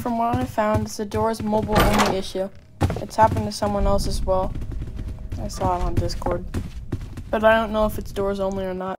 from what I found, it's the Doors mobile only issue. It's happened to someone else as well. I saw it on Discord. But I don't know if it's Doors only or not.